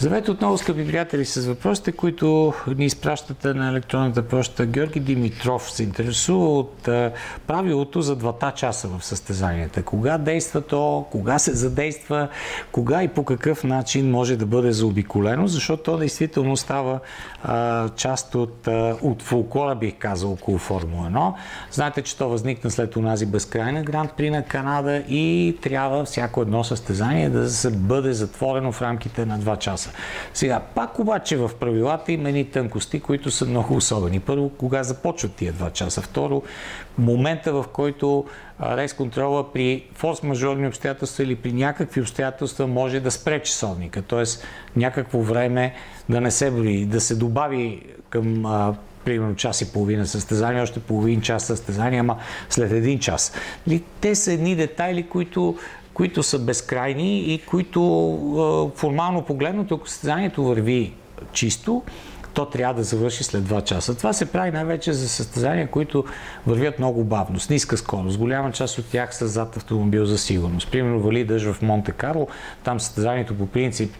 Здравейте отново, скъпи приятели, с въпросите, които ни изпращате на електронната почта. Георги Димитров се интересува от правилото за двата часа в състезанията. Кога действа то, кога се задейства, кога и по какъв начин може да бъде заобиколено, защото то действително става а, част от, а, от фолклора, бих казал, около Формула 1. Знаете, че то възникна след онази безкрайна гранд при на Канада и трябва всяко едно състезание да се бъде затворено в рамките на 2 часа. Сега, пак обаче в правилата има едни тънкости, които са много особени. Първо, кога започват тия 2 часа. Второ, момента в който рейс контрола при форс-мажорни обстоятелства или при някакви обстоятелства може да спре часовника. Т.е. някакво време да не се брои, да се добави към примерно час и половина състезание, още половин час състезание, ама след един час. Те са едни детайли, които които са безкрайни и които формално погледнато, ако състезанието върви чисто, то трябва да завърши след 2 часа. Това се прави най-вече за състезания, които вървят много бавно, с ниска скорост. Голяма част от тях са зад автомобил за сигурност. Примерно вали дъжд в Монте Карло, там състезанието по принцип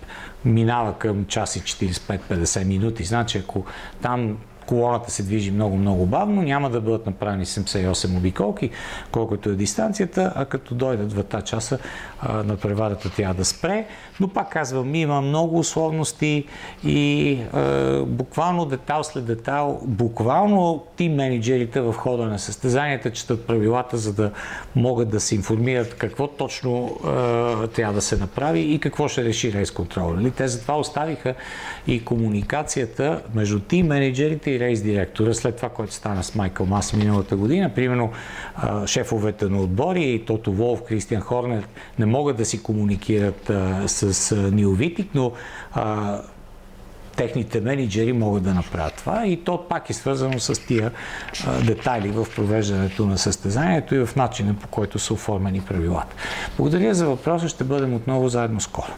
минава към час и 45-50 минути. Значи ако там колоната се движи много-много бавно, няма да бъдат направени 78 обиколки, колкото е дистанцията, а като дойдат 2 часа на преварата трябва да спре. Но пак казвам, има много условности и е, буквално детал след детал, буквално тим менеджерите в хода на състезанията четат правилата, за да могат да се информират какво точно е, трябва да се направи и какво ще реши рейс контрол. Нали? Те затова оставиха и комуникацията между тим менеджерите и рейс директора, след това, което стана с Майкъл Мас миналата година. Примерно шефовете на отбори, Тото Волф, Кристиан Хорнер не могат да си комуникират с Нилвитик, но техните менеджери могат да направят това и то пак е свързано с тия а, детайли в провеждането на състезанието и в начина по който са оформени правилата. Благодаря за въпроса, ще бъдем отново заедно скоро.